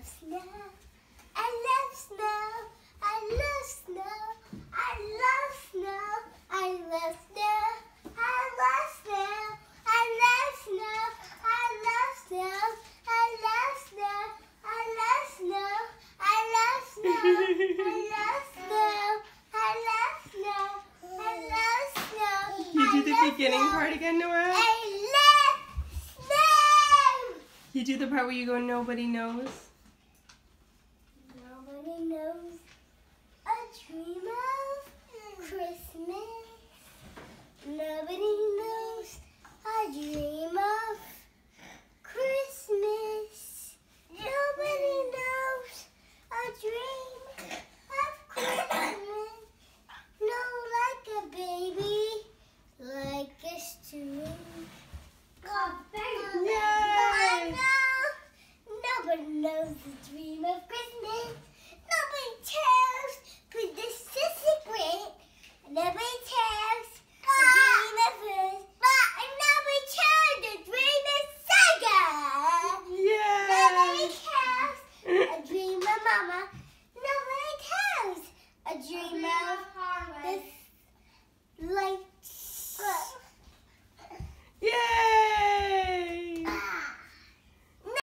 snow. I love snow. I love snow. I love snow. I love snow. I love snow. I love snow. I love snow. I love snow. I love snow. I love snow. I love snow. I love snow. I love snow. You do the beginning part again, Nora? I love snow. You do the part where you go, nobody knows. Knows a dream of Christmas. Nobody knows a dream of Christmas. Nobody knows a dream of Christmas. No, like a baby, like a string. Yay! Nobody knows the dream of Christmas.